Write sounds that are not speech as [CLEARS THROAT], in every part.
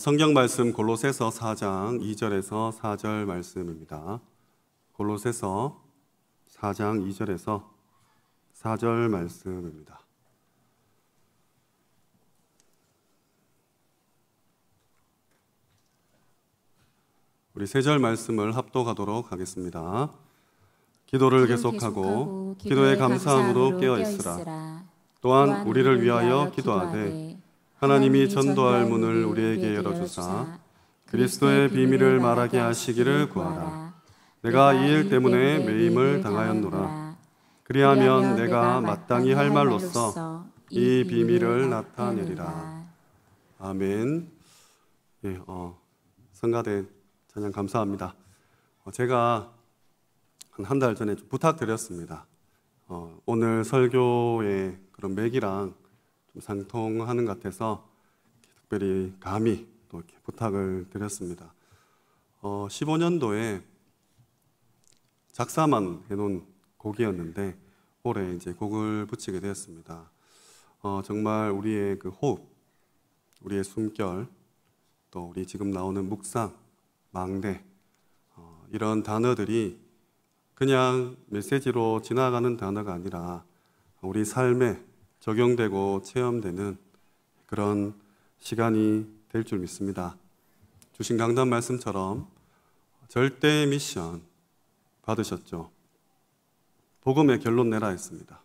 성경 말씀 골로새서 4장 2절에서 4절 말씀입니다. 골로새서 4장 2절에서 4절 말씀입니다. 우리 세 절 말씀을 합독하도록 하겠습니다. 기도를 계속하고 기도의 감사함으로 깨어 있으라. 또한 우리를 위하여 기도하되 하나님이 전도할 문을 우리에게 열어주사 그리스도의 비밀을 말하게 하시기를 구하라. 내가 이 일 때문에 매임을 당하였노라. 그리하면 내가 마땅히 할 말로써 이 비밀을 나타내리라. 아멘. 예, 어, 성가대 찬양 감사합니다. 어, 제가 한 한 달 전에 부탁드렸습니다. 어, 오늘 설교의 그런 맥이랑 좀 상통하는 것 같아서 특별히 감히 또 이렇게 부탁을 드렸습니다. 어, 15년도에 작사만 해놓은 곡이었는데 올해 이제 곡을 붙이게 되었습니다. 어, 정말 우리의 그 호흡, 우리의 숨결, 또 우리 지금 나오는 묵상, 망대 어, 이런 단어들이 그냥 메시지로 지나가는 단어가 아니라 우리 삶에 적용되고 체험되는 그런 시간이 될 줄 믿습니다. 주신 강단 말씀처럼 절대 미션 받으셨죠. 복음의 결론 내라 했습니다.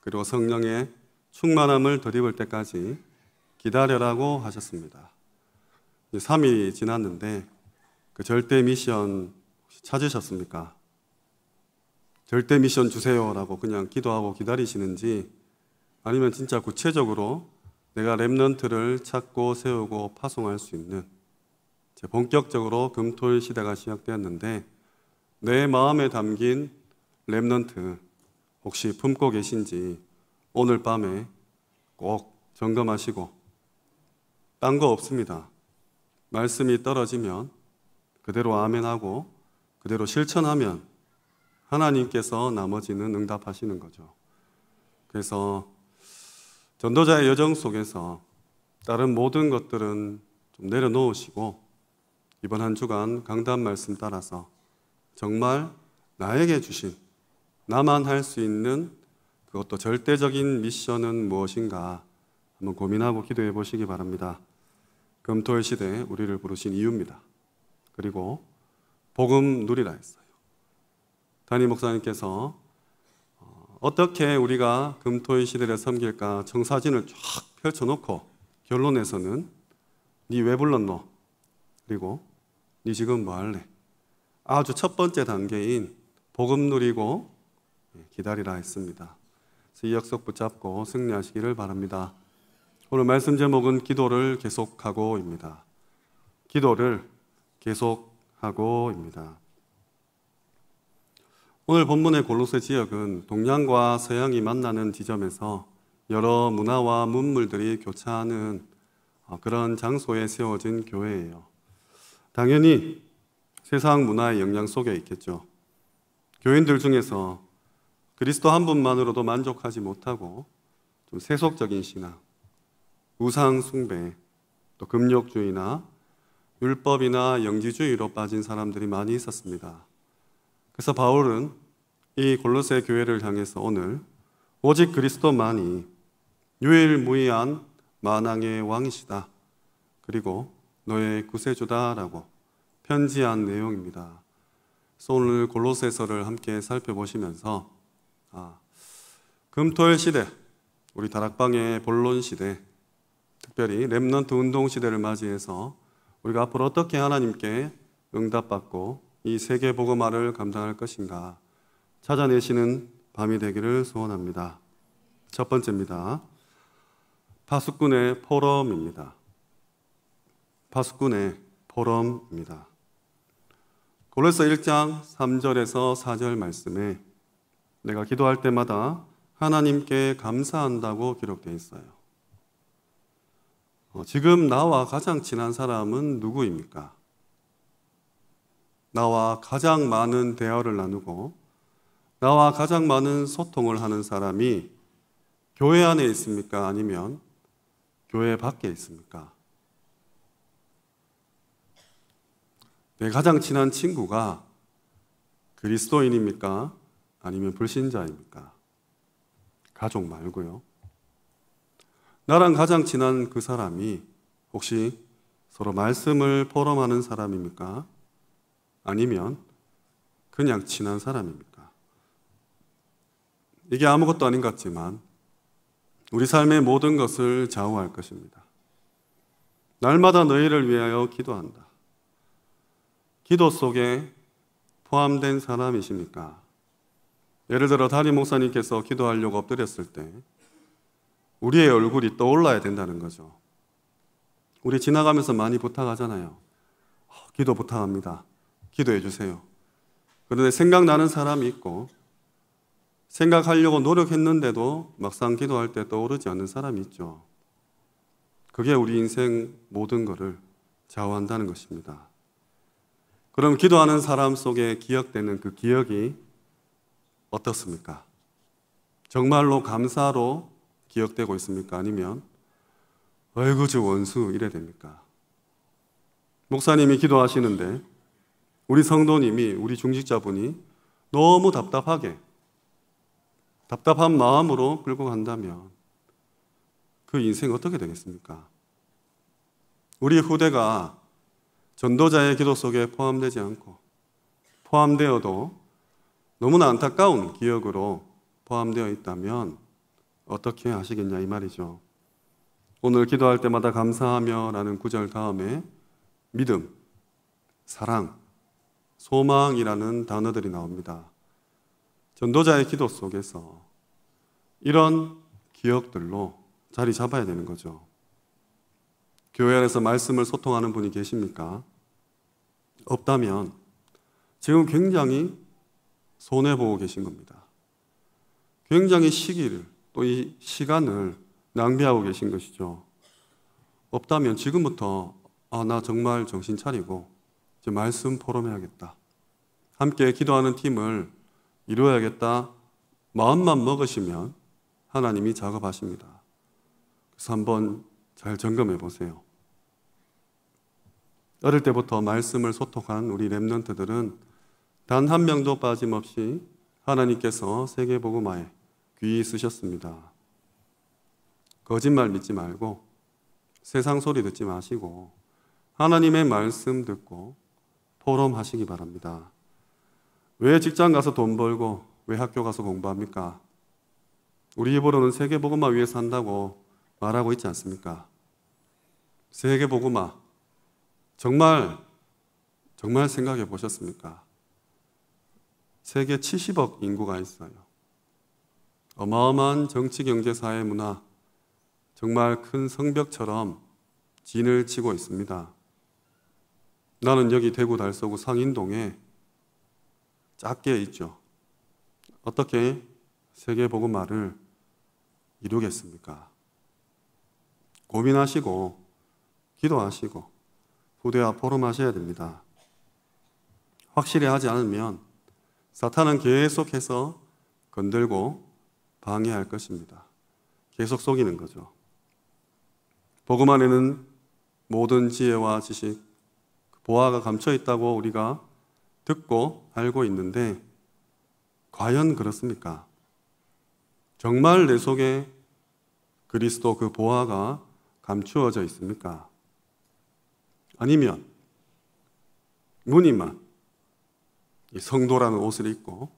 그리고 성령의 충만함을 덧입을 때까지 기다려라고 하셨습니다. 3일 지났는데 그 절대 미션 찾으셨습니까? 절대 미션 주세요라고 그냥 기도하고 기다리시는지 아니면 진짜 구체적으로 내가 remnant를 찾고 세우고 파송할 수 있는 본격적으로 금토일 시대가 시작되었는데 내 마음에 담긴 remnant 혹시 품고 계신지 오늘 밤에 꼭 점검하시고 딴 거 없습니다. 말씀이 떨어지면 그대로 아멘하고 그대로 실천하면 하나님께서 나머지는 응답하시는 거죠. 그래서 전도자의 여정 속에서 다른 모든 것들은 좀 내려놓으시고 이번 한 주간 강단 말씀 따라서 정말 나에게 주신 나만 할 수 있는 그것도 절대적인 미션은 무엇인가 한번 고민하고 기도해 보시기 바랍니다. 금토일 시대에 우리를 부르신 이유입니다. 그리고 복음 누리라 했어요. 담임 목사님께서 어, 어떻게 우리가 금토의 시대를 섬길까 청사진을 쫙 펼쳐놓고 결론에서는 네 왜 불렀노? 그리고 네 지금 뭐 할래? 아주 첫 번째 단계인 복음 누리고 예, 기다리라 했습니다. 이 약속 붙잡고 승리하시기를 바랍니다. 오늘 말씀 제목은 기도를 계속하고입니다. 기도를 계속하고입니다. 오늘 본문의 골로새 지역은 동양과 서양이 만나는 지점에서 여러 문화와 문물들이 교차하는 어, 그런 장소에 세워진 교회예요. 당연히 세상 문화의 영향 속에 있겠죠. 교인들 중에서 그리스도 한 분만으로도 만족하지 못하고 좀 세속적인 신앙, 우상 숭배, 또 금욕주의나 율법이나 영지주의로 빠진 사람들이 많이 있었습니다. 그래서 바울은 이 골로새 교회를 향해서 오늘 오직 그리스도만이 유일무이한 만왕의 왕이시다. 그리고 너의 구세주다라고 편지한 내용입니다. 그래서 오늘 골로새서를 함께 살펴보시면서 아, 금토일 시대, 우리 다락방의 본론 시대, 특별히 렘넌트 운동 시대를 맞이해서 우리가 앞으로 어떻게 하나님께 응답받고 이 세계 복음화를 감당할 것인가 찾아내시는 밤이 되기를 소원합니다. 첫 번째입니다. 파수꾼의 포럼입니다. 파수꾼의 포럼입니다. 골로새 1장 3절에서 4절 말씀에 내가 기도할 때마다 하나님께 감사한다고 기록되어 있어요. 어, 지금 나와 가장 친한 사람은 누구입니까? 나와 가장 많은 대화를 나누고 나와 가장 많은 소통을 하는 사람이 교회 안에 있습니까? 아니면 교회 밖에 있습니까? 내 가장 친한 친구가 그리스도인입니까? 아니면 불신자입니까? 가족 말고요. 나랑 가장 친한 그 사람이 혹시 서로 말씀을 포럼하는 사람입니까? 아니면 그냥 친한 사람입니까? 이게 아무것도 아닌 것 같지만 우리 삶의 모든 것을 좌우할 것입니다. 날마다 너희를 위하여 기도한다. 기도 속에 포함된 사람이십니까? 예를 들어 담임 목사님께서 기도하려고 엎드렸을 때 우리의 얼굴이 떠올라야 된다는 거죠. 우리 지나가면서 많이 부탁하잖아요. 어, 기도 부탁합니다. 기도해 주세요. 그런데 생각나는 사람이 있고 생각하려고 노력했는데도 막상 기도할 때 떠오르지 않는 사람이 있죠. 그게 우리 인생 모든 것을 좌우한다는 것입니다. 그럼 기도하는 사람 속에 기억되는 그 기억이 어떻습니까? 정말로 감사로 기억되고 있습니까? 아니면 어이구 저 원수 이래 됩니까? 목사님이 기도하시는데 우리 성도님이 우리 중직자분이 너무 답답하게 답답한 마음으로 끌고 간다면 그 인생 어떻게 되겠습니까? 우리 후대가 전도자의 기도 속에 포함되지 않고 포함되어도 너무나 안타까운 기억으로 포함되어 있다면 어떻게 하시겠냐 이 말이죠. 오늘 기도할 때마다 감사하며 라는 구절 다음에 믿음, 사랑, 소망이라는 단어들이 나옵니다. 전도자의 기도 속에서 이런 기억들로 자리 잡아야 되는 거죠. 교회 안에서 말씀을 소통하는 분이 계십니까? 없다면 지금 굉장히 손해보고 계신 겁니다. 굉장히 시기를 또 이 시간을 낭비하고 계신 것이죠. 없다면 지금부터 아, 나 정말 정신 차리고 이제 말씀 포럼 해야겠다. 함께 기도하는 팀을 이루어야겠다. 마음만 먹으시면 하나님이 작업하십니다. 그래서 한번 잘 점검해 보세요. 어릴 때부터 말씀을 소통한 우리 랩런트들은 단 한 명도 빠짐없이 하나님께서 세계복음화에 귀히 쓰셨습니다. 거짓말 믿지 말고 세상 소리 듣지 마시고 하나님의 말씀 듣고 포럼하시기 바랍니다. 왜 직장 가서 돈 벌고 왜 학교 가서 공부합니까? 우리 입으로는 세계복음화 위해서 한다고 말하고 있지 않습니까? 세계복음화 정말 정말 생각해 보셨습니까? 세계 70억 인구가 있어요. 어마어마한 정치, 경제, 사회, 문화, 정말 큰 성벽처럼 진을 치고 있습니다. 나는 여기 대구 달서구 상인동에 작게 있죠. 어떻게 세계복음화를 이루겠습니까? 고민하시고 기도하시고 후대와 포럼하셔야 됩니다. 확실히 하지 않으면 사탄은 계속해서 건들고 방해할 것입니다. 계속 속이는 거죠. 복음 안에는 모든 지혜와 지식, 보화가 감춰 있다고 우리가 듣고 알고 있는데 과연 그렇습니까? 정말 내 속에 그리스도 그 보화가 감추어져 있습니까? 아니면 무늬만 성도라는 옷을 입고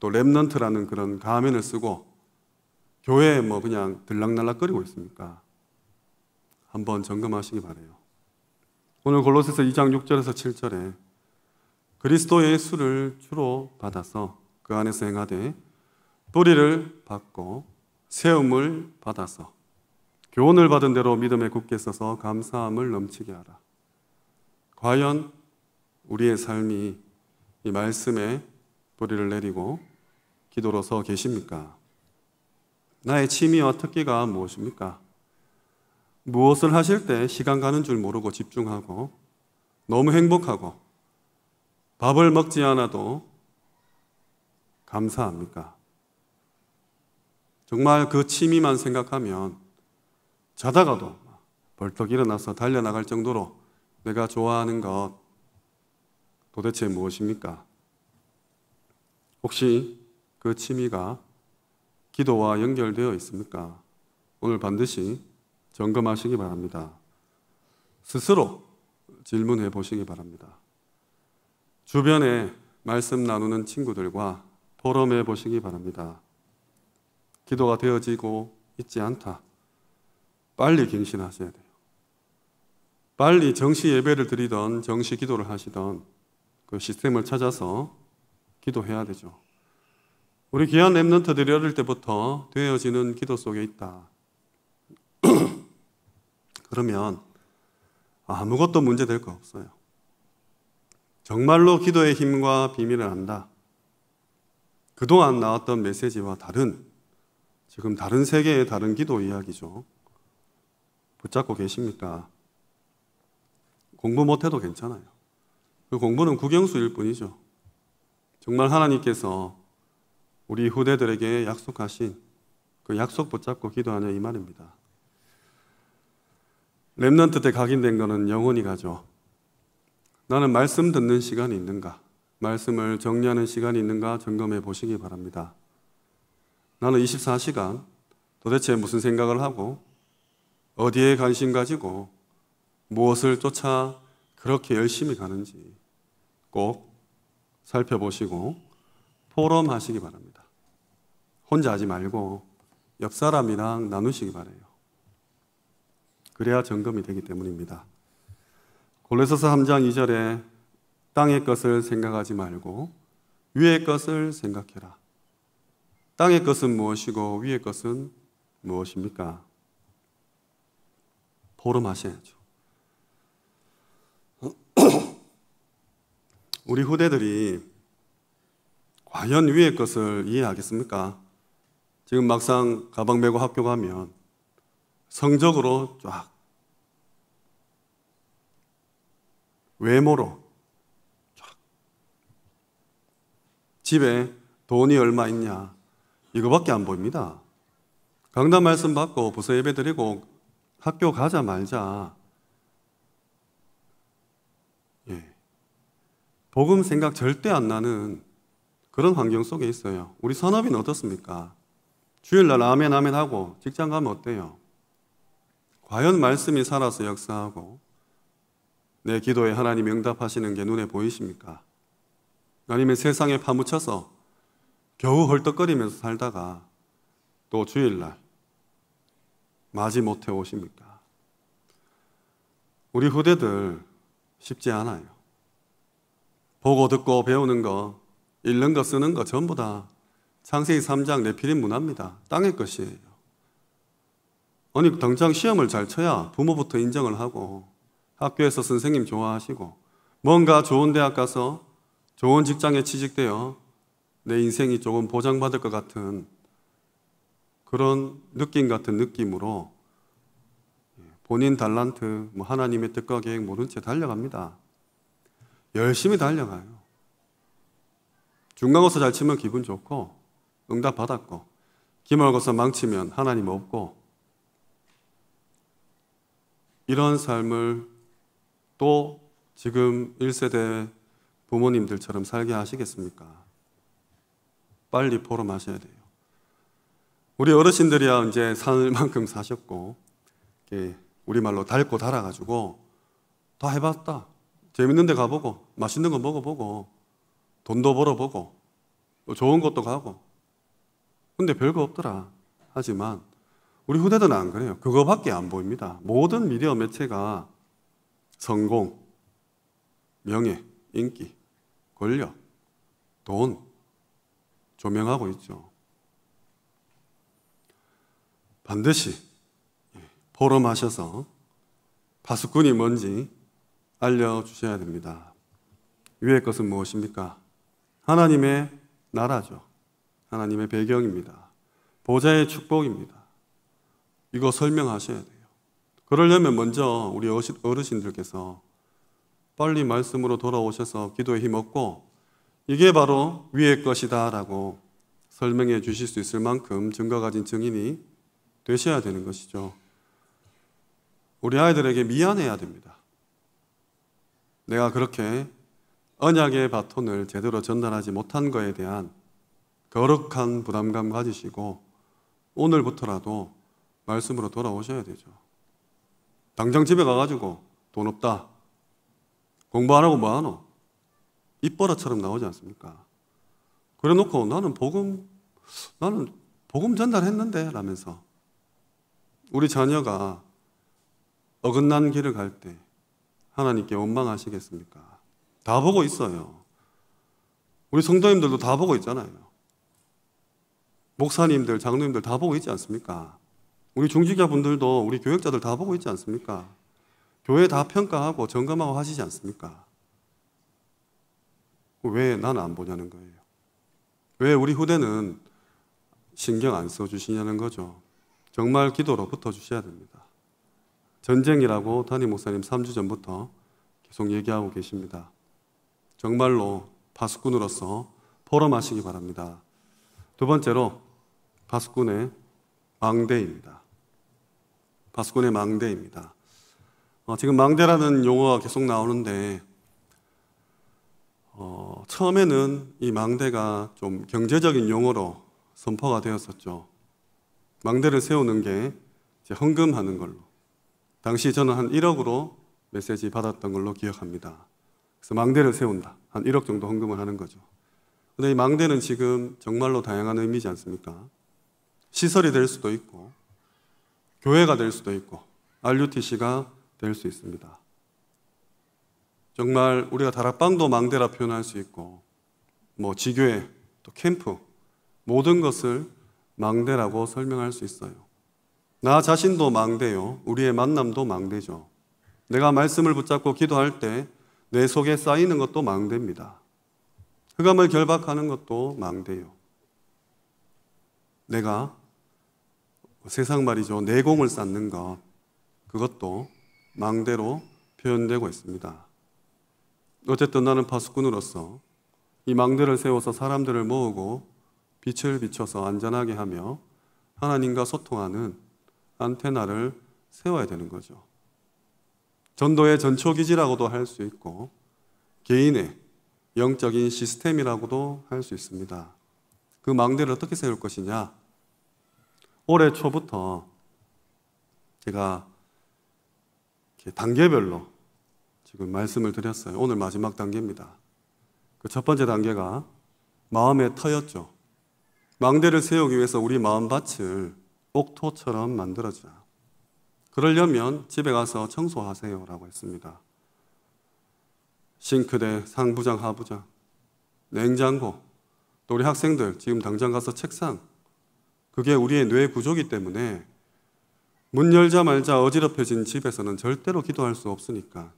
또 remnant라는 그런 가면을 쓰고 교회에 뭐 그냥 들락날락거리고 있습니까? 한번 점검하시기 바래요. 오늘 골로새서 2장 6절에서 7절에 그리스도 예수를 주로 받아서 그 안에서 행하되 뿌리를 박고 세움을 받아서 교훈을 받은 대로 믿음에 굳게 서서 감사함을 넘치게 하라. 과연 우리의 삶이 이 말씀에 뿌리를 내리고 기도로 서 계십니까? 나의 취미와 특기가 무엇입니까? 무엇을 하실 때 시간 가는 줄 모르고 집중하고 너무 행복하고 밥을 먹지 않아도 감사합니까? 정말 그 취미만 생각하면 자다가도 벌떡 일어나서 달려나갈 정도로 내가 좋아하는 것 도대체 무엇입니까? 혹시 그 취미가 기도와 연결되어 있습니까? 오늘 반드시 점검하시기 바랍니다. 스스로 질문해 보시기 바랍니다. 주변에 말씀 나누는 친구들과 포럼해 보시기 바랍니다. 기도가 되어지고 있지 않다. 빨리 갱신하셔야 돼요. 빨리 정시 예배를 드리던 정시 기도를 하시던 그 시스템을 찾아서 기도해야 되죠. 우리 귀한 랩런트들이 어릴 때부터 되어지는 기도 속에 있다. 그러면 아무것도 문제될 거 없어요. 정말로 기도의 힘과 비밀을 안다. 그동안 나왔던 메시지와 다른, 지금 다른 세계의 다른 기도 이야기죠. 붙잡고 계십니까? 공부 못해도 괜찮아요. 그 공부는 국영수일 뿐이죠. 정말 하나님께서 우리 후대들에게 약속하신 그 약속 붙잡고 기도하냐 이 말입니다. 랩런트 때 각인된 거는 영원히 가죠. 나는 말씀 듣는 시간이 있는가? 말씀을 정리하는 시간이 있는가 점검해 보시기 바랍니다. 나는 24시간 도대체 무슨 생각을 하고 어디에 관심 가지고 무엇을 쫓아 그렇게 열심히 가는지 꼭 살펴보시고 포럼하시기 바랍니다. 혼자 하지 말고 옆 사람이랑 나누시기 바래요. 그래야 점검이 되기 때문입니다. 골로새서 3장 2절에 땅의 것을 생각하지 말고 위의 것을 생각해라. 땅의 것은 무엇이고 위의 것은 무엇입니까? 포럼하셔야죠. [CLEARS THROAT] 우리 후대들이 과연 위의 것을 이해하겠습니까? 지금 막상 가방 메고 학교 가면 성적으로 쫙 외모로 쫙 집에 돈이 얼마 있냐 이거밖에 안 보입니다. 강단 말씀 받고 부서 예배 드리고 학교 가자 말자 예. 복음 생각 절대 안 나는 그런 환경 속에 있어요. 우리 산업인 어떻습니까? 주일날 아멘 아멘 하고 직장 가면 어때요? 과연 말씀이 살아서 역사하고 내 기도에 하나님 응답하시는 게 눈에 보이십니까? 아니면 세상에 파묻혀서 겨우 헐떡거리면서 살다가 또 주일날 맞이 못해 오십니까? 우리 후대들 쉽지 않아요. 보고 듣고 배우는 거, 읽는 거 쓰는 거 전부 다 창세기 3장 내피림 문화입니다. 땅의 것이에요. 아니 당장 시험을 잘 쳐야 부모부터 인정을 하고 학교에서 선생님 좋아하시고 뭔가 좋은 대학 가서 좋은 직장에 취직되어 내 인생이 조금 보장받을 것 같은 그런 느낌 같은 느낌으로 본인 달란트, 뭐 하나님의 뜻과 계획 모른 채 달려갑니다. 열심히 달려가요. 중간고사 잘 치면 기분 좋고 응답 받았고 기말고사 망치면 하나님 없고 이런 삶을 또 지금 1세대 부모님들처럼 살게 하시겠습니까? 빨리 포럼하셔야 돼요. 우리 어르신들이야 이제 살 [LAUGHS] 만큼 사셨고 우리말로 닳고 달아가지고 다 해봤다. 재밌는 데 가보고 맛있는 거 먹어보고 돈도 벌어보고 좋은 곳도 가고 근데 별거 없더라. 하지만 우리 후대들은 안 그래요. 그거밖에 안 보입니다. 모든 미디어 매체가 성공, 명예, 인기, 권력, 돈 조명하고 있죠. 반드시 포럼하셔서 파수꾼이 뭔지 알려주셔야 됩니다. 위의 것은 무엇입니까? 하나님의 나라죠. 하나님의 배경입니다. 보좌의 축복입니다. 이거 설명하셔야 돼요. 그러려면 먼저 우리 어르신들께서 빨리 말씀으로 돌아오셔서 기도에 힘없고 이게 바로 위의 것이다 라고 설명해 주실 수 있을 만큼 증거 가진 증인이 되셔야 되는 것이죠. 우리 아이들에게 미안해야 됩니다. 내가 그렇게 언약의 바톤을 제대로 전달하지 못한 거에 대한 거룩한 부담감 가지시고 오늘부터라도 말씀으로 돌아오셔야 되죠. 당장 집에 가가지고 돈 없다. 공부 안 하고 뭐 하노? 입버릇처럼 나오지 않습니까? 그래 놓고 나는 복음, 나는 복음 전달했는데 라면서 우리 자녀가 어긋난 길을 갈 때 하나님께 원망하시겠습니까? 다 보고 있어요. 우리 성도님들도 다 보고 있잖아요. 목사님들, 장로님들 다 보고 있지 않습니까? 우리 중직자 분들도 우리 교역자들 다 보고 있지 않습니까? 교회 다 평가하고 점검하고 하시지 않습니까? 왜 나는 안 보냐는 거예요. 왜 우리 후대는 신경 안 써주시냐는 거죠. 정말 기도로 붙어주셔야 됩니다. 전쟁이라고 담임 목사님 3주 전부터 계속 얘기하고 계십니다. 정말로 파수꾼으로서 포럼하시기 바랍니다. 두 번째로 파수꾼의 망대입니다. 파수꾼의 망대입니다. 어, 지금 망대라는 용어가 계속 나오는데 어, 처음에는 이 망대가 좀 경제적인 용어로 선포가 되었었죠. 망대를 세우는 게 헌금하는 걸로. 당시 저는 한 1억으로 메시지 받았던 걸로 기억합니다. 그래서 망대를 세운다. 한 1억 정도 헌금을 하는 거죠. 근데 이 망대는 지금 정말로 다양한 의미지 않습니까? 시설이 될 수도 있고, 교회가 될 수도 있고, RUTC가 될 수 있습니다. 정말 우리가 다락방도 망대라 표현할 수 있고, 뭐 지교회, 또 캠프, 모든 것을 망대라고 설명할 수 있어요. 나 자신도 망대요. 우리의 만남도 망대죠. 내가 말씀을 붙잡고 기도할 때 내 속에 쌓이는 것도 망대입니다. 흑암을 결박하는 것도 망대요. 내가 세상 말이죠. 내공을 쌓는 것, 그것도 망대로 표현되고 있습니다. 어쨌든 나는 파수꾼으로서 이 망대를 세워서 사람들을 모으고 빛을 비춰서 안전하게 하며 하나님과 소통하는 안테나를 세워야 되는 거죠. 전도의 전초기지라고도 할 수 있고 개인의 영적인 시스템이라고도 할 수 있습니다. 그 망대를 어떻게 세울 것이냐? 올해 초부터 제가 단계별로 지금 말씀을 드렸어요. 오늘 마지막 단계입니다. 그 첫 번째 단계가 마음의 터였죠. 망대를 세우기 위해서 우리 마음밭을 옥토처럼 만들어주자. 그러려면 집에 가서 청소하세요 라고 했습니다. 싱크대, 상부장, 하부장, 냉장고, 또 우리 학생들 지금 당장 가서 책상, 그게 우리의 뇌 구조기 때문에 문 열자 말자 어지럽혀진 집에서는 절대로 기도할 수 없으니까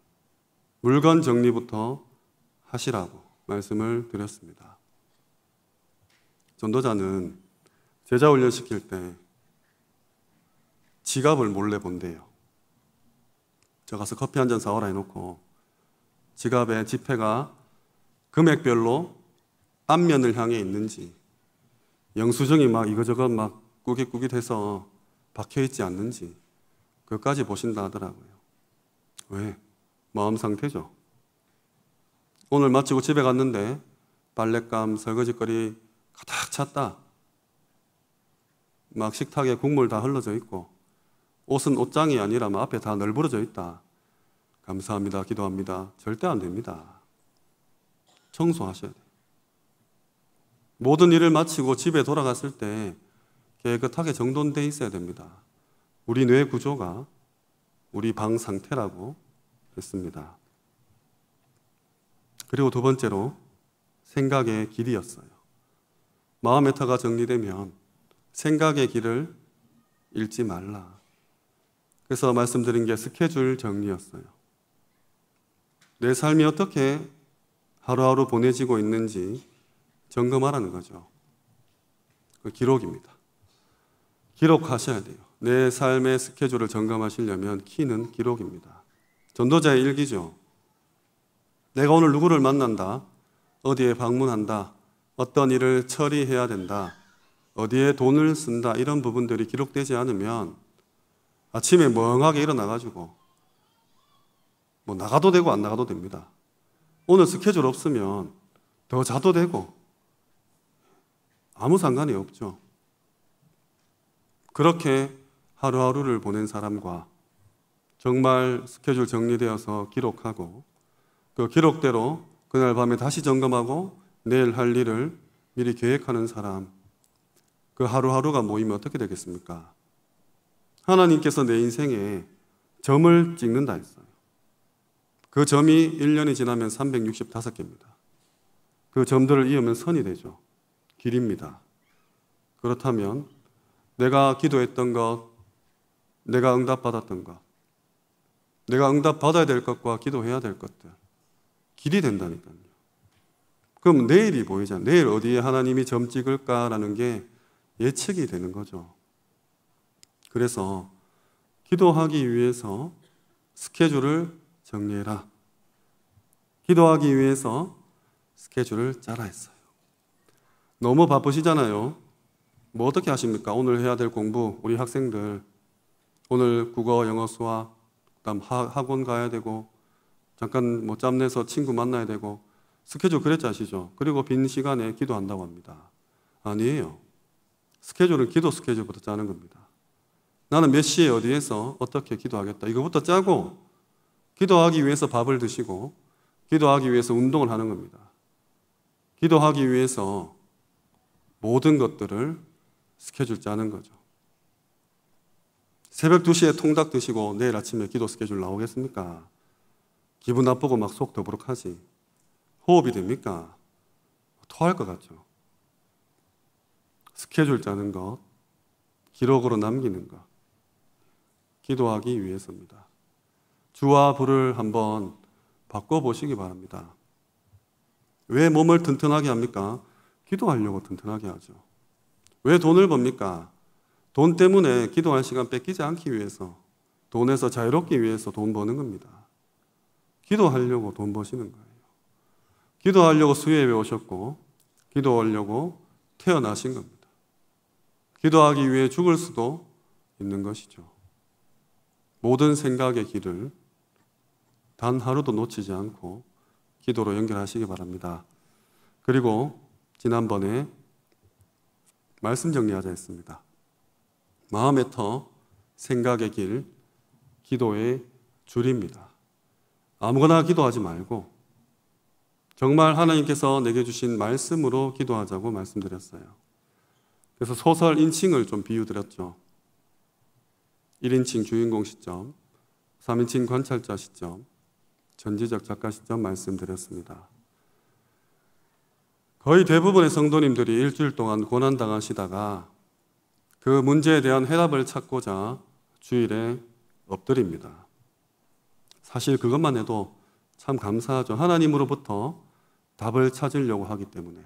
물건 정리부터 하시라고 말씀을 드렸습니다. 전도자는 제자 훈련 시킬 때 지갑을 몰래 본대요. 저 가서 커피 한 잔 사오라 해놓고 지갑에 지폐가 금액별로 앞면을 향해 있는지 영수증이 막 이거저거 막 꾸깃꾸깃해서 박혀있지 않는지 그것까지 보신다 하더라고요. 왜? 마음 상태죠. 오늘 마치고 집에 갔는데 빨랫감, 설거지거리 가득 찼다. 막 식탁에 국물 다 흘러져 있고 옷은 옷장이 아니라 막 앞에 다 널브러져 있다. 감사합니다. 기도합니다. 절대 안 됩니다. 청소하셔야 돼요. 모든 일을 마치고 집에 돌아갔을 때 깨끗하게 정돈되어 있어야 됩니다. 우리 뇌 구조가 우리 방 상태라고 했습니다. 그리고 두 번째로 생각의 길이었어요. 마음의 터가 정리되면 생각의 길을 잃지 말라. 그래서 말씀드린 게 스케줄 정리였어요. 내 삶이 어떻게 하루하루 보내지고 있는지 점검하라는 거죠. 그 기록입니다. 기록하셔야 돼요. 내 삶의 스케줄을 점검하시려면 키는 기록입니다. 전도자의 일기죠. 내가 오늘 누구를 만난다. 어디에 방문한다, 어떤 일을 처리해야 된다, 어디에 돈을 쓴다, 이런 부분들이 기록되지 않으면 아침에 멍하게 일어나가지고 뭐 나가도 되고 안 나가도 됩니다. 오늘 스케줄 없으면 더 자도 되고 아무 상관이 없죠. 그렇게 하루하루를 보낸 사람과 정말 스케줄 정리되어서 기록하고 그 기록대로 그날 밤에 다시 점검하고 내일 할 일을 미리 계획하는 사람 그 하루하루가 모이면 어떻게 되겠습니까? 하나님께서 내 인생에 점을 찍는다 했어요. 그 점이 1년이 지나면 365개입니다. 그 점들을 이으면 선이 되죠. 길입니다. 그렇다면 내가 기도했던 것, 내가 응답받았던 것, 내가 응답받아야 될 것과 기도해야 될 것들, 길이 된다니까요. 그럼 내일이 보이잖아요. 내일 어디에 하나님이 점 찍을까라는 게 예측이 되는 거죠. 그래서 기도하기 위해서 스케줄을 정리해라. 기도하기 위해서 스케줄을 짜라 했어요. 너무 바쁘시잖아요. 뭐 어떻게 하십니까? 오늘 해야 될 공부, 우리 학생들. 오늘 국어, 영어, 수학, 그다음 학원 가야 되고, 잠깐 뭐 짬내서 친구 만나야 되고, 스케줄 그랬지 아시죠? 그리고 빈 시간에 기도한다고 합니다. 아니에요. 스케줄은 기도 스케줄부터 짜는 겁니다. 나는 몇 시에 어디에서 어떻게 기도하겠다. 이거부터 짜고 기도하기 위해서 밥을 드시고 기도하기 위해서 운동을 하는 겁니다. 기도하기 위해서 모든 것들을 스케줄 짜는 거죠. 새벽 2시에 통닭 드시고 내일 아침에 기도 스케줄 나오겠습니까? 기분 나쁘고 막 속 더부룩하지. 호흡이 됩니까? 토할 것 같죠. 스케줄 짜는 것, 기록으로 남기는 것, 기도하기 위해서입니다. 주와 부를 한번 바꿔보시기 바랍니다. 왜 몸을 튼튼하게 합니까? 기도하려고 튼튼하게 하죠. 왜 돈을 법니까? 돈 때문에 기도할 시간 뺏기지 않기 위해서, 돈에서 자유롭기 위해서 돈 버는 겁니다. 기도하려고 돈 버시는 거예요. 기도하려고 수혜에 오셨고, 기도하려고 태어나신 겁니다. 기도하기 위해 죽을 수도 있는 것이죠. 모든 생각의 길을 단 하루도 놓치지 않고 기도로 연결하시기 바랍니다. 그리고 지난번에 말씀 정리하자 했습니다. 마음의 터, 생각의 길, 기도의 줄입니다. 아무거나 기도하지 말고 정말 하나님께서 내게 주신 말씀으로 기도하자고 말씀드렸어요. 그래서 소설 인칭을 좀 비유드렸죠. 1인칭 주인공 시점, 3인칭 관찰자 시점, 전지적 작가 시점 말씀드렸습니다. 거의 대부분의 성도님들이 일주일 동안 고난당하시다가 그 문제에 대한 해답을 찾고자 주일에 엎드립니다. 사실 그것만 해도 참 감사하죠. 하나님으로부터 답을 찾으려고 하기 때문에.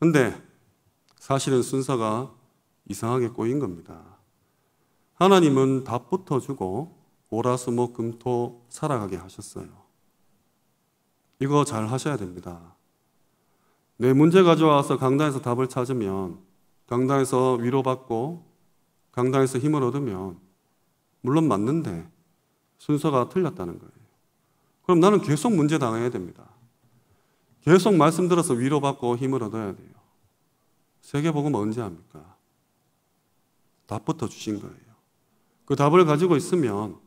근데 사실은 순서가 이상하게 꼬인 겁니다. 하나님은 답부터 주고 오라수목 금토 살아가게 하셨어요. 이거 잘 하셔야 됩니다. 내 문제 가져와서 강단에서 답을 찾으면 강단에서 위로받고 강단에서 힘을 얻으면 물론 맞는데 순서가 틀렸다는 거예요. 그럼 나는 계속 문제 당해야 됩니다. 계속 말씀 들어서 위로받고 힘을 얻어야 돼요. 세계복음 언제 합니까? 답부터 주신 거예요. 그 답을 가지고 있으면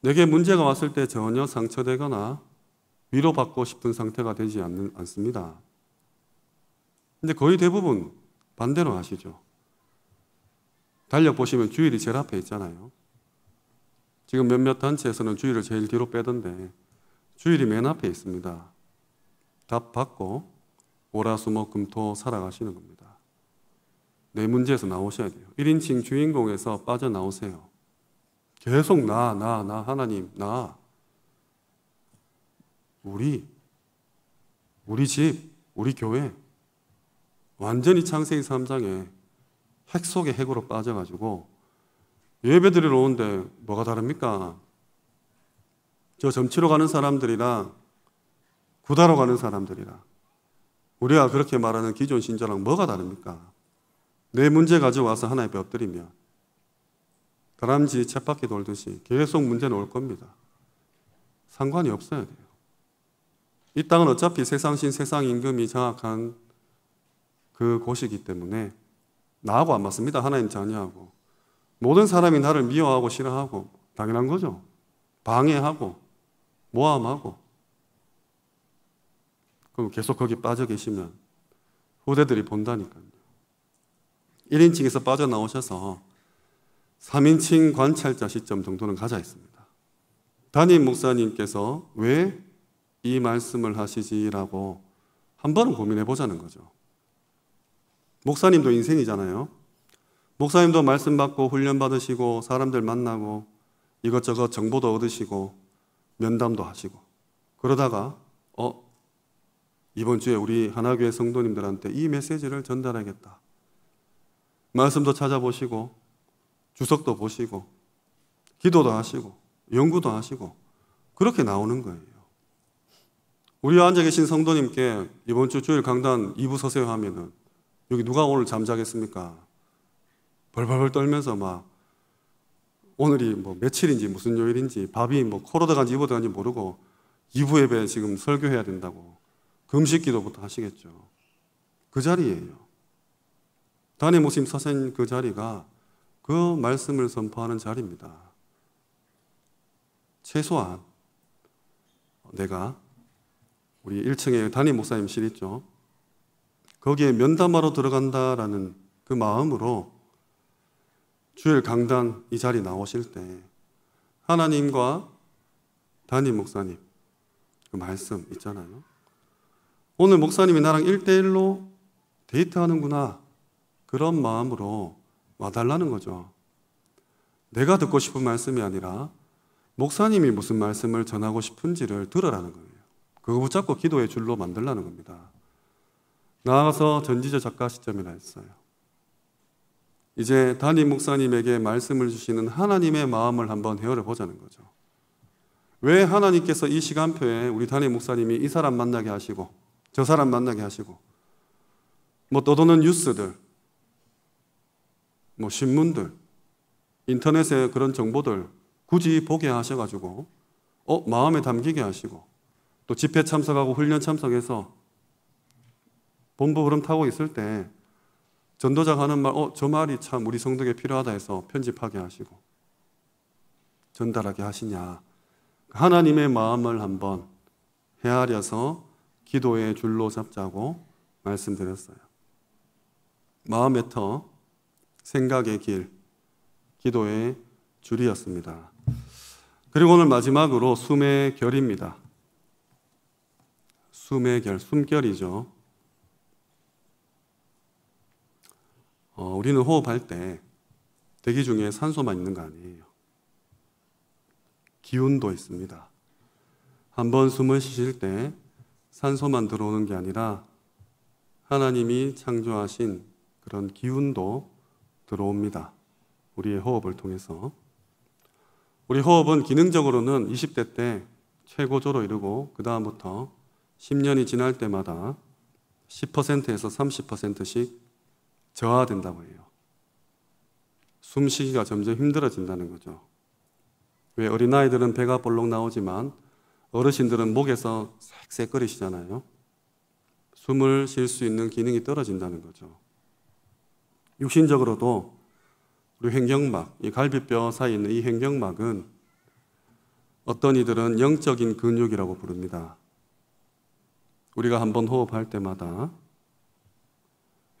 내게 문제가 왔을 때 전혀 상처되거나 위로받고 싶은 상태가 되지 않는, 않습니다. 근데 거의 대부분 반대로 하시죠. 달력 보시면 주일이 제일 앞에 있잖아요. 지금 몇몇 단체에서는 주일을 제일 뒤로 빼던데 주일이 맨 앞에 있습니다. 답 받고 오라수목 금토 살아가시는 겁니다. 내 문제에서 나오셔야 돼요. 1인칭 주인공에서 빠져나오세요. 계속 나, 나, 나, 하나님, 나. 우리, 우리 집, 우리 교회. 완전히 창세기 3장에 핵 속의 핵으로 빠져가지고 예배 드리러 오는데 뭐가 다릅니까? 저 점치러 가는 사람들이랑 구다로 가는 사람들이랑 우리가 그렇게 말하는 기존 신자랑 뭐가 다릅니까? 내 문제 가져와서 앞에 엎드리면 다람쥐 쳇바퀴 돌듯이 계속 문제는 올 겁니다. 상관이 없어야 돼요. 이 땅은 어차피 세상신, 세상 임금이 장악한 그 곳이기 때문에 나하고 안 맞습니다. 하나님 자녀하고. 모든 사람이 나를 미워하고 싫어하고 당연한 거죠. 방해하고 모함하고 그럼 계속 거기 빠져 계시면 후대들이 본다니까요. 1인칭에서 빠져나오셔서 3인칭 관찰자 시점 정도는 가져 있습니다. 담임 목사님께서 왜 이 말씀을 하시지라고 한 번은 고민해 보자는 거죠. 목사님도 인생이잖아요. 목사님도 말씀 받고 훈련 받으시고 사람들 만나고 이것저것 정보도 얻으시고 면담도 하시고 그러다가 어 이번 주에 우리 하나교회 성도님들한테 이 메시지를 전달하겠다. 말씀도 찾아보시고 주석도 보시고 기도도 하시고 연구도 하시고 그렇게 나오는 거예요. 우리 앉아 계신 성도님께 이번 주 주일 강단 2부 서세요 하면은 여기 누가 오늘 잠자겠습니까? 벌벌벌 떨면서 막 오늘이 뭐 며칠인지 무슨 요일인지 밥이 뭐 코로 들어간지 입어 들어간지 모르고 2부 예배 지금 설교해야 된다고 금식 기도부터 하시겠죠. 그 자리예요. 담임 목심 서신 그 자리가 그 말씀을 선포하는 자리입니다. 최소한 내가 우리 1층에 담임 목사님실 있죠. 거기에 면담하러 들어간다라는 그 마음으로 주일 강단 이 자리 나오실 때 하나님과 담임 목사님 그 말씀 있잖아요. 오늘 목사님이 나랑 1대1로 데이트하는구나. 그런 마음으로 와달라는 거죠. 내가 듣고 싶은 말씀이 아니라 목사님이 무슨 말씀을 전하고 싶은지를 들으라는 거예요. 그거 붙잡고 기도의 줄로 만들라는 겁니다. 나아가서 전지적 작가 시점이라 했어요. 이제 담임 목사님에게 말씀을 주시는 하나님의 마음을 한번 헤아려 보자는 거죠. 왜 하나님께서 이 시간표에 우리 담임 목사님이 이 사람 만나게 하시고 저 사람 만나게 하시고 뭐 떠도는 뉴스들 뭐 신문들 인터넷에 그런 정보들 굳이 보게 하셔 가지고 어 마음에 담기게 하시고 또 집회 참석하고 훈련 참석해서 본부 흐름 타고 있을 때 전도자가 하는 말, 어, 저 말이 참 우리 성도에 필요하다 해서 편집하게 하시고 전달하게 하시냐. 하나님의 마음을 한번 헤아려서 기도의 줄로 잡자고 말씀드렸어요. 마음의 터, 생각의 길, 기도의 줄이었습니다. 그리고 오늘 마지막으로 숨의 결입니다. 숨의 결, 숨결이죠. 어, 우리는 호흡할 때 대기 중에 산소만 있는 거 아니에요. 기운도 있습니다. 한 번 숨을 쉬실 때 산소만 들어오는 게 아니라 하나님이 창조하신 그런 기운도 들어옵니다. 우리의 호흡을 통해서. 우리 호흡은 기능적으로는 20대 때 최고조로 이르고 그다음부터 10년이 지날 때마다 10%에서 30%씩 저하된다고 해요. 숨쉬기가 점점 힘들어진다는 거죠. 왜 어린아이들은 배가 볼록 나오지만 어르신들은 목에서 쌕쌕거리시잖아요. 숨을 쉴 수 있는 기능이 떨어진다는 거죠. 육신적으로도 우리 횡경막, 이 갈비뼈 사이에 있는 이 횡경막은 어떤 이들은 영적인 근육이라고 부릅니다. 우리가 한번 호흡할 때마다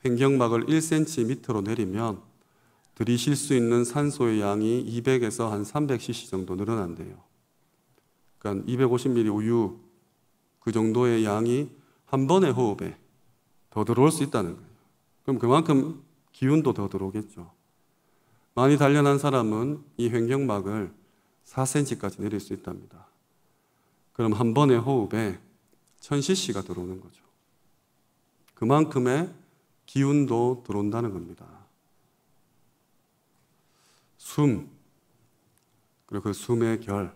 횡경막을 1cm 밑으로 내리면 들이쉴 수 있는 산소의 양이 200에서 한 300cc 정도 늘어난대요. 그러니까 250ml 우유 그 정도의 양이 한 번의 호흡에 더 들어올 수 있다는 거예요. 그럼 그만큼 기운도 더 들어오겠죠. 많이 단련한 사람은 이 횡경막을 4cm까지 내릴 수 있답니다. 그럼 한 번의 호흡에 1000cc가 들어오는 거죠. 그만큼의 기운도 들어온다는 겁니다. 숨, 그리고 그 숨의 결.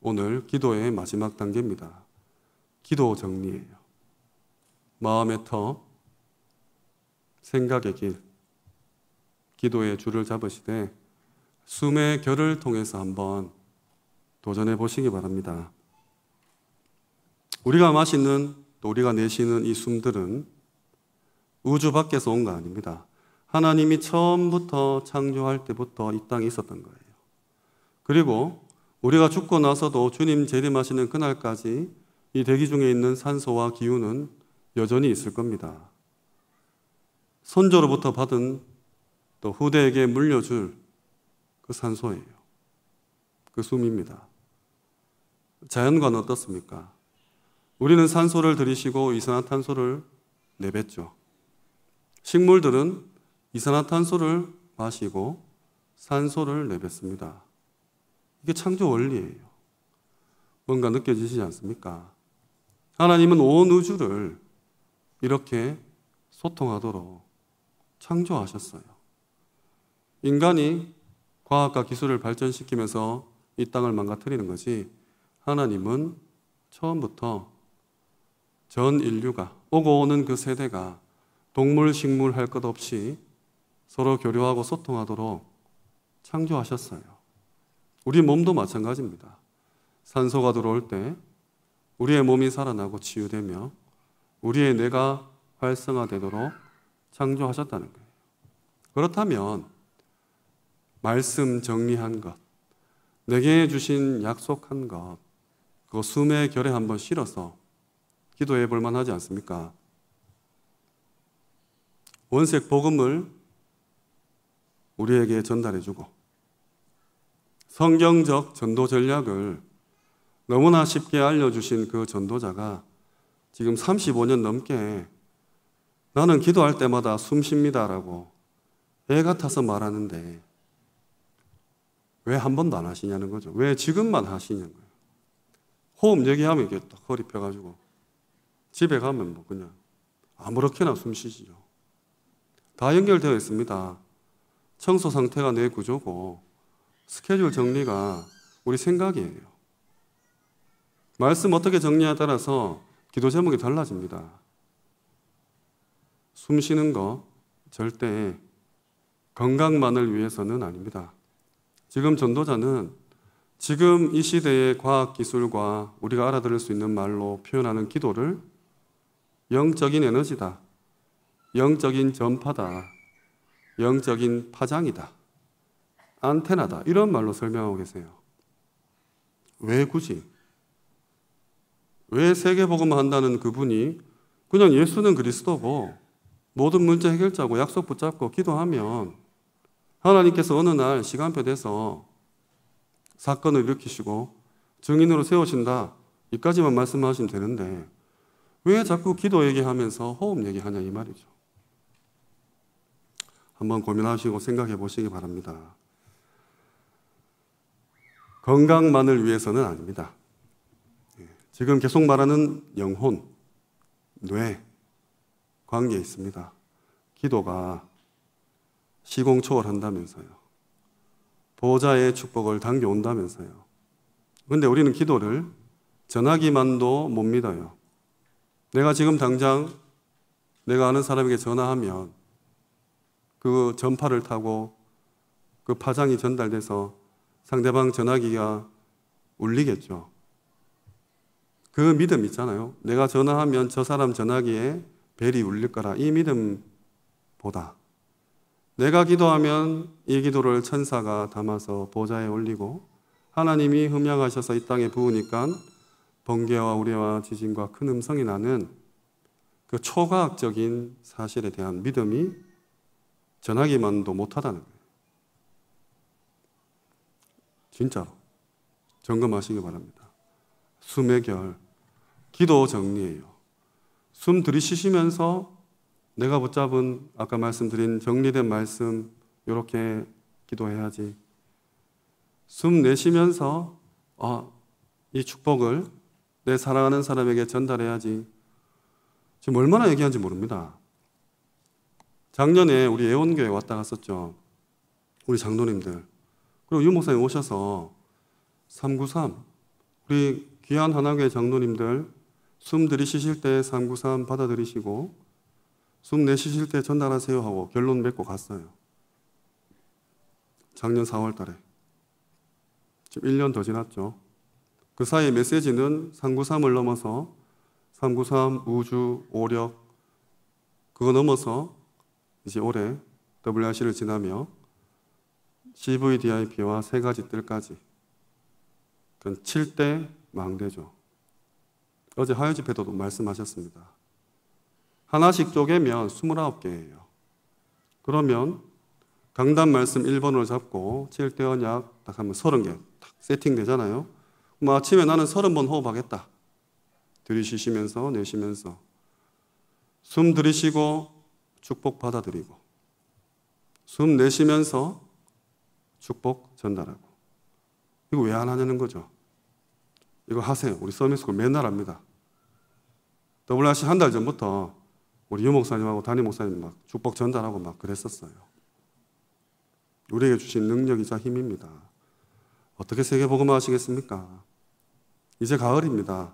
오늘 기도의 마지막 단계입니다. 기도 정리예요. 마음의 터, 생각의 길, 기도의 줄을 잡으시되 숨의 결을 통해서 한번 도전해 보시기 바랍니다. 우리가 마시는 또 우리가 내쉬는 이 숨들은 우주 밖에서 온 거 아닙니다. 하나님이 처음부터 창조할 때부터 이 땅에 있었던 거예요. 그리고 우리가 죽고 나서도 주님 재림하시는 그날까지 이 대기 중에 있는 산소와 기운은 여전히 있을 겁니다. 선조로부터 받은 또 후대에게 물려줄 그 산소예요. 그 숨입니다. 자연과는 어떻습니까? 우리는 산소를 들이쉬고 이산화탄소를 내뱉죠. 식물들은 이산화탄소를 마시고 산소를 내뱉습니다. 이게 창조 원리예요. 뭔가 느껴지시지 않습니까? 하나님은 온 우주를 이렇게 소통하도록 창조하셨어요. 인간이 과학과 기술을 발전시키면서 이 땅을 망가뜨리는 거지 하나님은 처음부터 전 인류가 오고 오는 그 세대가 동물, 식물 할 것 없이 서로 교류하고 소통하도록 창조하셨어요. 우리 몸도 마찬가지입니다. 산소가 들어올 때 우리의 몸이 살아나고 치유되며 우리의 뇌가 활성화되도록 창조하셨다는 거예요. 그렇다면 말씀 정리한 것, 내게 주신 약속한 것, 그 숨의 결에 한번 실어서 기도해 볼 만하지 않습니까? 원색 복음을 우리에게 전달해 주고 성경적 전도 전략을 너무나 쉽게 알려주신 그 전도자가 지금 35년 넘게 나는 기도할 때마다 숨 쉽니다라고 애 같아서 말하는데 왜 한 번도 안 하시냐는 거죠. 왜 지금만 하시냐는 거예요. 호흡 얘기하면 이게 딱 허리 펴가지고 집에 가면 뭐 그냥 아무렇게나 숨 쉬지요. 다 연결되어 있습니다. 청소 상태가 내 구조고 스케줄 정리가 우리 생각이에요. 말씀 어떻게 정리에 따라서 기도 제목이 달라집니다. 숨 쉬는 거 절대 건강만을 위해서는 아닙니다. 지금 전도자는 지금 이 시대의 과학 기술과 우리가 알아들을 수 있는 말로 표현하는 기도를 영적인 에너지다. 영적인 전파다. 영적인 파장이다. 안테나다. 이런 말로 설명하고 계세요. 왜 굳이? 왜 세계복음을 한다는 그분이 그냥 예수는 그리스도고 모든 문제 해결자고 약속 붙잡고 기도하면 하나님께서 어느 날 시간표 돼서 사건을 일으키시고 증인으로 세우신다. 이까지만 말씀하시면 되는데 왜 자꾸 기도 얘기하면서 호흡 얘기하냐 이 말이죠. 한번 고민하시고 생각해 보시기 바랍니다. 건강만을 위해서는 아닙니다. 예, 지금 계속 말하는 영혼, 뇌, 관계에 있습니다. 기도가 시공 초월한다면서요. 보호자의 축복을 당겨온다면서요. 근데 우리는 기도를 전하기만도 못 믿어요. 내가 지금 당장 내가 아는 사람에게 전화하면 그 전파를 타고 그 파장이 전달돼서 상대방 전화기가 울리겠죠. 그 믿음 있잖아요. 내가 전화하면 저 사람 전화기에 벨이 울릴 거라. 이 믿음보다 내가 기도하면 이 기도를 천사가 담아서 보좌에 올리고 하나님이 흠양하셔서 이 땅에 부으니까 번개와 우레와 지진과 큰 음성이 나는 그 초과학적인 사실에 대한 믿음이 전하기만도 못하다는 거예요. 진짜로 점검하시기 바랍니다. 숨의 결, 기도 정리예요. 숨 들이쉬시면서 내가 붙잡은 아까 말씀드린 정리된 말씀 이렇게 기도해야지. 숨 내쉬면서 아, 이 축복을 내 사랑하는 사람에게 전달해야지. 지금 얼마나 얘기한지 모릅니다. 작년에 우리 애원교회 왔다 갔었죠. 우리 장로님들. 그리고 유 목사님 오셔서 393 우리 귀한 하나교회 장로님들 숨 들이쉬실 때 393 받아들이시고 숨 내쉬실 때 전달하세요 하고 결론 맺고 갔어요. 작년 4월 달에. 지금 1년 더 지났죠. 그 사이에 메시지는 393을 넘어서 393 우주 오력 그거 넘어서 이제 올해 WRC를 지나며 CVDIP와 세 가지 뜰까지 그건 7대 망대죠. 어제 하여 집회도 말씀하셨습니다. 하나씩 쪼개면 29개예요. 그러면 강단 말씀 1번으로 잡고 7대 언약 딱 하면 30개 딱 세팅되잖아요. 뭐 아침에 나는 30번 호흡하겠다. 들이쉬시면서 내쉬면서 숨 들이쉬고 축복 받아들이고 숨 내쉬면서 축복 전달하고 이거 왜 안 하냐는 거죠. 이거 하세요. 우리 서밋스쿨 맨날 합니다. WRC 한 달 전부터 우리 유 목사님하고 담임 목사님 막 축복 전달하고 막 그랬었어요. 우리에게 주신 능력이자 힘입니다. 어떻게 세계 복음 하시겠습니까? 이제 가을입니다.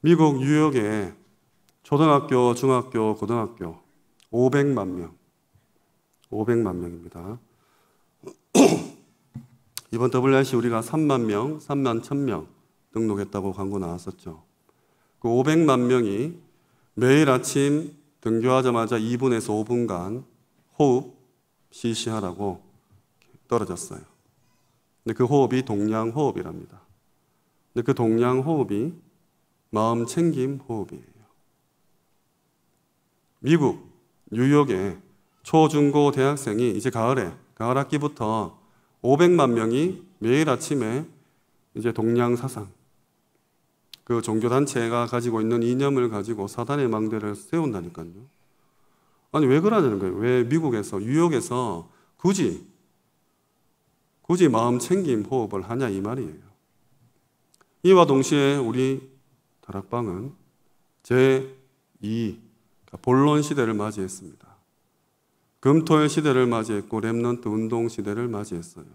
미국 뉴욕에 초등학교, 중학교, 고등학교 500만 명, 500만 명입니다. [CLEARS THROAT] 이번 WRC 우리가 3만 명, 3만 1000명 등록했다고 광고 나왔었죠. 그 500만 명이 매일 아침 등교하자마자 2분에서 5분간 호흡 시시하라고 떨어졌어요. 근데 그 호흡이 동양 호흡이랍니다. 근데 그 동양 호흡이 마음 챙김 호흡이에요. 미국 뉴욕에 초중고 대학생이 이제 가을에 가을 학기부터 500만 명이 매일 아침에 이제 동양 사상 그 종교 단체가 가지고 있는 이념을 가지고 사단의 망대를 세운다니까요. 아니 왜 그러냐는 거예요. 왜 미국에서 뉴욕에서 굳이 굳이 마음 챙김 호흡을 하냐 이 말이에요. 이와 동시에 우리 다락방은 제2 그러니까 본론 시대를 맞이했습니다. 금토일 시대를 맞이했고 remnant 운동 시대를 맞이했어요.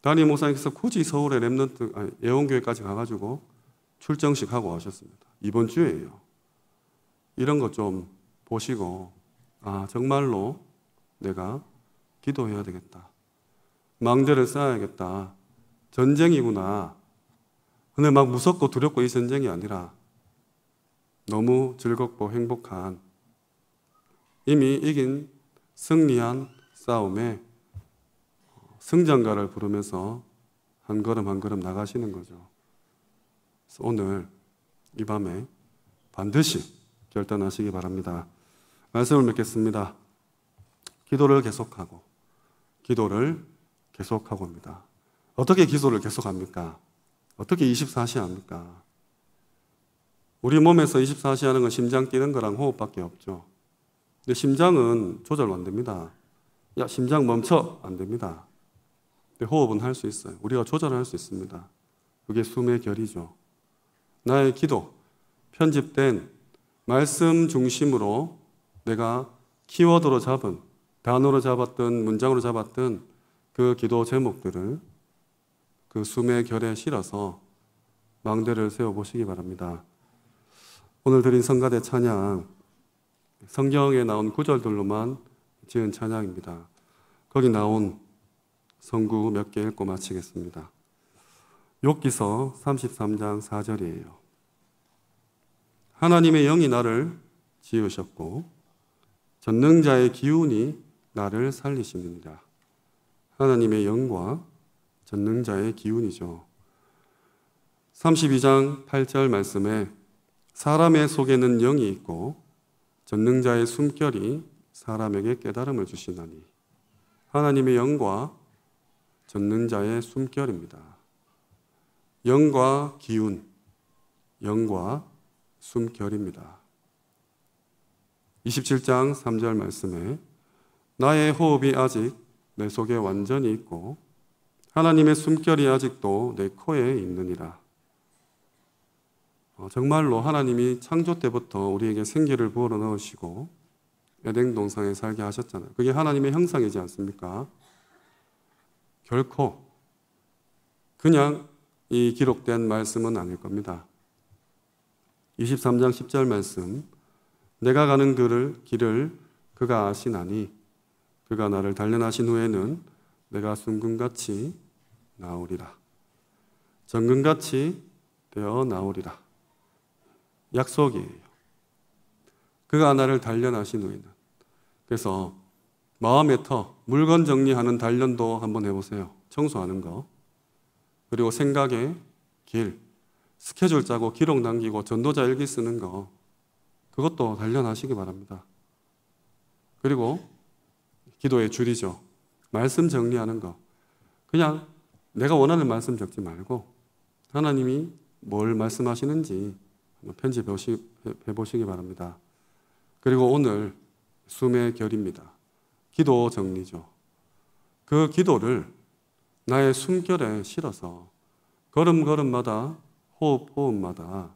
담임 목사님께서 굳이 서울에 remnant 아니, 예원교회까지 가가지고 출정식 하고 하셨습니다. 이번 주에요. 이런 것 좀 보시고 아 정말로 내가 기도해야 되겠다. 망대를 쌓아야겠다. 전쟁이구나. 근데 막 무섭고 두렵고 이 전쟁이 아니라 너무 즐겁고 행복한 이미 이긴 승리한 싸움에 승장가를 부르면서 한 걸음 한 걸음 나가시는 거죠. 오늘 이 밤에 반드시 결단하시기 바랍니다. 말씀을 맺겠습니다. 기도를 계속하고, 기도를 계속하고 입니다. 어떻게 기도를 계속합니까? 어떻게 24시 합니까? 우리 몸에서 24시 하는 건 심장 뛰는 거랑 호흡밖에 없죠. 근데 심장은 조절 안 됩니다. 야, 심장 멈춰! 안 됩니다. 근데 호흡은 할 수 있어요. 우리가 조절할 수 있습니다. 그게 숨의 결이죠. 나의 기도, 편집된 말씀 중심으로 내가 키워드로 잡은, 단어로 잡았던, 문장으로 잡았던 그 기도 제목들을 그 숨의 결에 실어서 망대를 세워보시기 바랍니다. 오늘 드린 성가대 찬양, 성경에 나온 구절들로만 지은 찬양입니다. 거기 나온 성구 몇 개 읽고 마치겠습니다. 욥기서 33장 4절이에요. 하나님의 영이 나를 지으셨고 전능자의 기운이 나를 살리시느니라. 하나님의 영과 전능자의 기운이죠. 32장 8절 말씀에 사람의 속에는 영이 있고 전능자의 숨결이 사람에게 깨달음을 주시나니 하나님의 영과 전능자의 숨결입니다. 영과 기운, 영과 숨결입니다. 27장 3절 말씀에 나의 호흡이 아직 내 속에 완전히 있고 하나님의 숨결이 아직도 내 코에 있느니라. 어, 정말로 하나님이 창조 때부터 우리에게 생기를 부어 넣으시고 에덴 동상에 살게 하셨잖아요. 그게 하나님의 형상이지 않습니까? 결코 그냥 이 기록된 말씀은 아닐 겁니다. 23장 10절 말씀. 내가 가는 길을, 길을 그가 아시나니 그가 나를 단련하신 후에는 내가 순금같이 나오리라. 정금같이 되어 나오리라. 약속이에요. 그가 나를 단련하신 후에는. 그래서 마음의 터, 물건 정리하는 단련도 한번 해보세요. 청소하는 거. 그리고 생각의 길, 스케줄 짜고 기록 남기고 전도자 일기 쓰는 거. 그것도 단련하시기 바랍니다. 그리고 기도의 줄이죠. 말씀 정리하는 거. 그냥 내가 원하는 말씀 적지 말고 하나님이 뭘 말씀하시는지 편집해 보시기 바랍니다. 그리고 오늘 숨의 결입니다. 기도 정리죠. 그 기도를 나의 숨결에 실어서 걸음걸음마다 호흡 호흡마다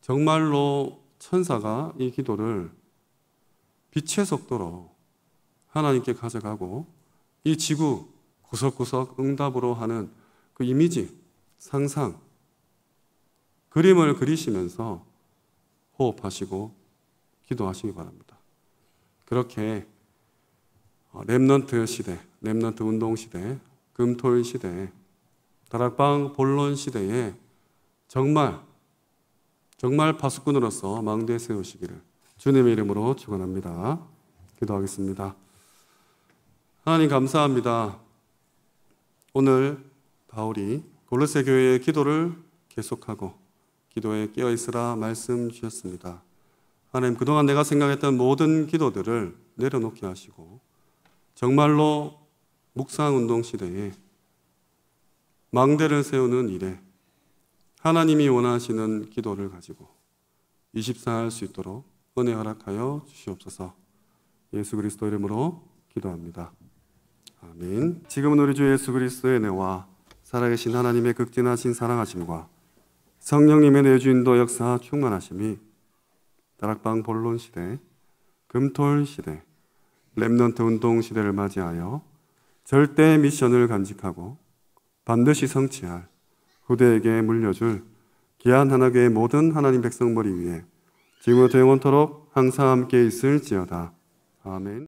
정말로 천사가 이 기도를 빛의 속도로 하나님께 가져가고 이 지구 구석구석 응답으로 하는 그 이미지, 상상, 그림을 그리시면서 호흡하시고 기도하시기 바랍니다. 그렇게 remnant 시대, remnant 운동 시대, 금토일 시대, 다락방 본론 시대에 정말 정말 파수꾼으로서 망대 세우시기를 주님의 이름으로 축원합니다. 기도하겠습니다. 하나님 감사합니다. 오늘 바울이 골로새 교회의 기도를 계속하고 기도에 깨어 있으라 말씀 주셨습니다. 하나님 그동안 내가 생각했던 모든 기도들을 내려놓게 하시고 정말로 묵상 운동 시대에 망대를 세우는 일에 하나님이 원하시는 기도를 가지고 24 할 수 있도록 은혜 허락하여 주시옵소서. 예수 그리스도 이름으로 기도합니다. 아멘. 지금은 우리 주 예수 그리스도의 은혜와 살아계신 하나님의 극진하신 사랑하심과 성령님의 내주인도 역사 충만하심이 다락방 본론 시대, 금토일 시대, remnant 운동 시대를 맞이하여 절대 미션을 간직하고 반드시 성취할 후대에게 물려줄 귀한 하나교회 모든 하나님 백성 머리 위에 지금부터 영원토록 항상 함께 있을지어다. 아멘.